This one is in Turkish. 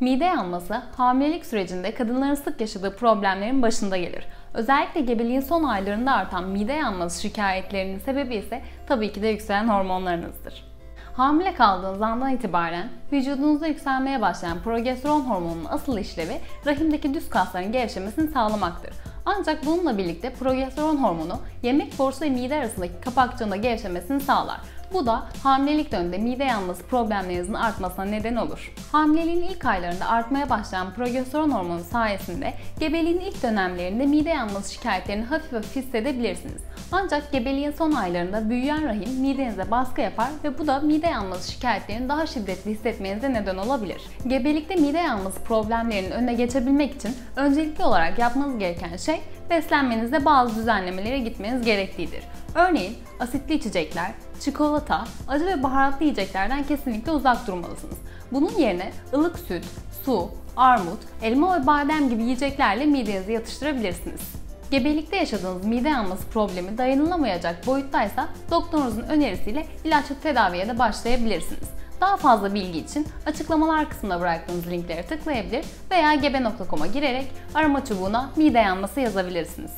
Mide yanması hamilelik sürecinde kadınların sık yaşadığı problemlerin başında gelir. Özellikle gebeliğin son aylarında artan mide yanması şikayetlerinin sebebi ise tabii ki de yükselen hormonlarınızdır. Hamile kaldığınız andan itibaren vücudunuzda yükselmeye başlayan progesteron hormonunun asıl işlevi rahimdeki düz kasların gevşemesini sağlamaktır. Ancak bununla birlikte progesteron hormonu yemek borusu ve mide arasındaki kapakçığında gevşemesini sağlar. Bu da hamilelik döneminde mide yanması problemlerinizin artmasına neden olur. Hamileliğin ilk aylarında artmaya başlayan progesteron hormonu sayesinde gebeliğin ilk dönemlerinde mide yanması şikayetlerini hafif hafif hissedebilirsiniz. Ancak gebeliğin son aylarında büyüyen rahim midenize baskı yapar ve bu da mide yanması şikayetlerini daha şiddetli hissetmenize neden olabilir. Gebelikte mide yanması problemlerinin önüne geçebilmek için öncelikli olarak yapmanız gereken şey beslenmenizde bazı düzenlemelere gitmeniz gerektiğidir. Örneğin asitli içecekler, çikolata, acı ve baharatlı yiyeceklerden kesinlikle uzak durmalısınız. Bunun yerine ılık süt, su, armut, elma ve badem gibi yiyeceklerle midenizi yatıştırabilirsiniz. Gebelikte yaşadığınız mide yanması problemi dayanılamayacak boyuttaysa doktorunuzun önerisiyle ilaçlı tedaviye de başlayabilirsiniz. Daha fazla bilgi için açıklamalar kısmına bıraktığımız linkleri tıklayabilir veya gebe.com'a girerek arama çubuğuna mide yanması yazabilirsiniz.